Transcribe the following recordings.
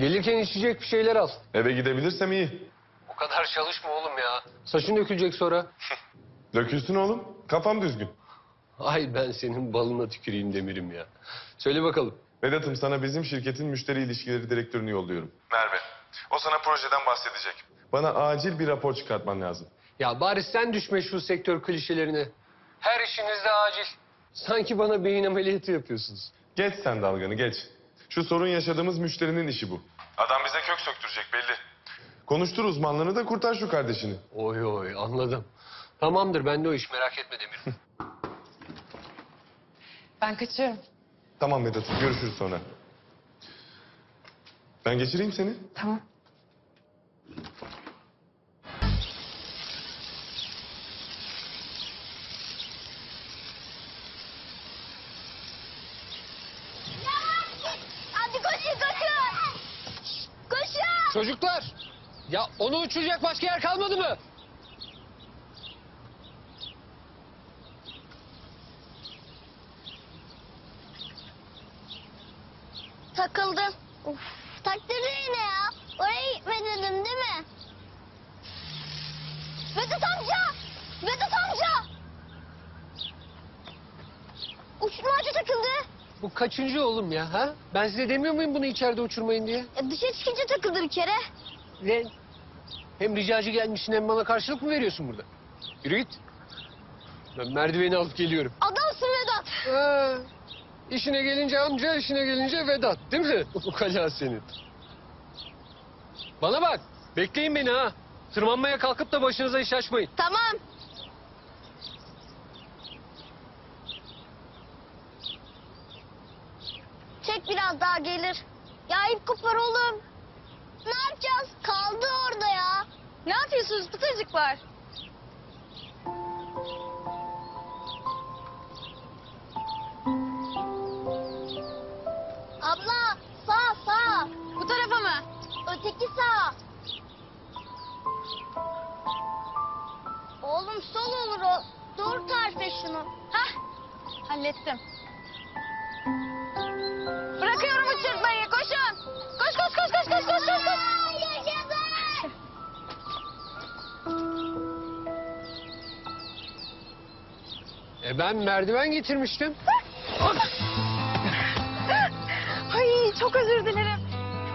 Gelirken içecek bir şeyler al. Eve gidebilirsem iyi. O kadar çalışma oğlum ya. Saçın dökülecek sonra. Dökülsün oğlum. Kafam düzgün. Ay ben senin balına tüküreyim demirim ya. Söyle bakalım. Vedat'ım sana bizim şirketin müşteri ilişkileri direktörünü yolluyorum. Merve. O sana projeden bahsedecek. Bana acil bir rapor çıkartman lazım. Ya bari sen düşme şu sektör klişelerine. Her işinizde acil. Sanki bana beyin ameliyatı yapıyorsunuz. Geç sen dalganı geç. Şu sorun yaşadığımız müşterinin işi bu. Adam bize kök söktürecek belli. Konuştur uzmanlığını da kurtar şu kardeşini. Oy oy anladım. Tamamdır ben de o iş merak etme Demir. Ben kaçıyorum. Tamam Vedat'ım görüşürüz sonra. Ben geçireyim seni. Tamam. Çocuklar! Ya onu uçuracak başka yer kalmadı mı? Takıldım. Uf, taktırdı yine ya. Oraya gitme dedim değil mi? Vedat amca! Vedat amca! Uçurma ağacı takıldı. Bu kaçıncı oğlum ya ha? Ben size demiyor muyum bunu içeride uçurmayın diye? E, dışarı çıkınca takıldı bir kere. Ne? Hem ricacı gelmişsin hem bana karşılık mı veriyorsun burada? Yürü git. Ben merdiveni alıp geliyorum. Adamsın Vedat. Ha, işine gelince amca, işine gelince Vedat değil mi? Ukala senin. Bana bak, bekleyin beni ha. Tırmanmaya kalkıp da başınıza iş açmayın. Tamam. Çek biraz daha gelir. Ya ip kopar oğlum. Ne yapacağız? Kaldı orada ya. Ne yapıyorsunuz pıtırcıklar? Abla sağ sağ. Bu tarafa mı? Öteki sağ. Oğlum sol olur o. Doğru tarif et şunu. Hah. Hallettim. E ben merdiven getirmiştim. Ay çok özür dilerim.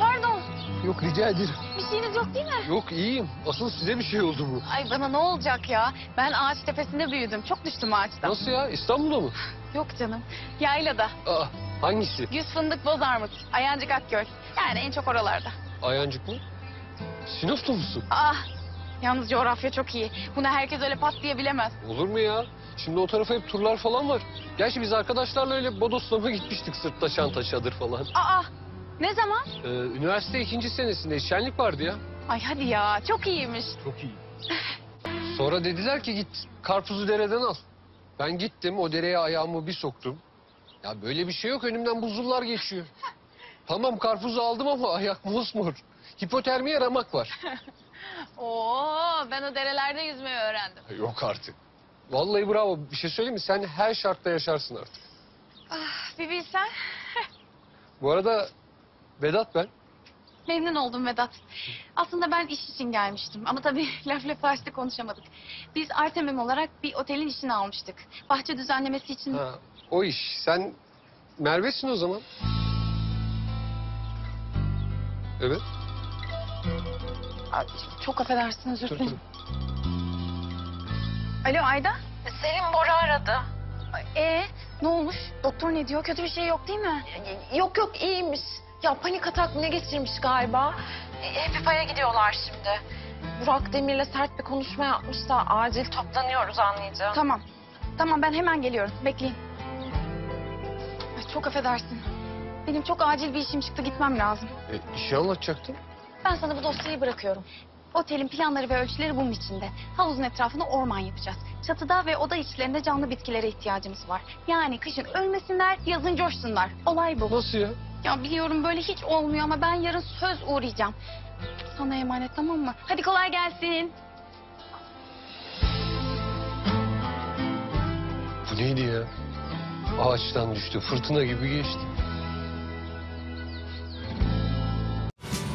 Pardon. Yok rica ederim. Bir şeyiniz yok değil mi? Yok iyiyim. Asıl size bir şey oldu mu? Ay bana ne olacak ya? Ben ağaç tepesinde büyüdüm. Çok düştüm ağaçtan. Nasıl ya? İstanbul'da mı? Yok canım. Yaylada. Aa, hangisi? Yüz fındık bozarmık. Ayancık Akgöl. Yani en çok oralarda. Ayancık mı? Sinop'ta musun? Ah. Yalnız coğrafya çok iyi. Bunu herkes öyle pat diye bilemez. Olur mu ya? Şimdi o tarafa hep turlar falan var. Gerçi biz arkadaşlarla öyle bodoslama gitmiştik sırtta çanta çadır falan. Aa. Ne zaman? Ee, üniversite ikinci senesinde şenlik vardı ya. Ay hadi ya. Çok iyiymiş. Çok iyi. Sonra dediler ki git karpuzu dereden al. Ben gittim o dereye ayağımı bir soktum. Ya böyle bir şey yok önümden buzullar geçiyor. Tamam karpuzu aldım ama ayak mosmor. Hipotermiye ramak var. Oo, ben o derelerde yüzmeyi öğrendim. Yok artık. Vallahi bravo. Bir şey söyleyeyim mi? Sen her şartta yaşarsın artık. Ah, bir bilsen. Bu arada Vedat ben. Memnun oldum Vedat. Aslında ben iş için gelmiştim ama tabii laf lafı açtı konuşamadık. Biz Artemim olarak bir otelin işini almıştık. Bahçe düzenlemesi için... Ha, o iş. Sen Merve'sin o zaman. Evet. Ay, çok affedersin özür Dur, dilerim. dur. Alo Ayda. Selim Bora aradı. Ee, ne olmuş? Doktor ne diyor? Kötü bir şey yok değil mi? Yok yok iyiymiş. Ya panik atak mı ne geçirmiş galiba. E, Epifa'ya gidiyorlar şimdi. Burak Demir'le sert bir konuşma yapmış da acil toplanıyoruz anlayacağım. Tamam. Tamam ben hemen geliyorum. Bekleyin. Ay, çok affedersin. Benim çok acil bir işim çıktı gitmem lazım. E, işi anlatacaktın. Ben sana bu dosyayı bırakıyorum. Otelin planları ve ölçüleri bunun içinde. Havuzun etrafını orman yapacağız. Çatıda ve oda içlerinde canlı bitkilere ihtiyacımız var. Yani kışın ölmesinler, yazın coşsunlar. Olay bu. Nasıl ya? Ya biliyorum böyle hiç olmuyor ama ben yarın söz uğrayacağım. Sana emanet tamam mı? Hadi kolay gelsin. Bu neydi ya? Ağaçtan düştü. Fırtına gibi geçti.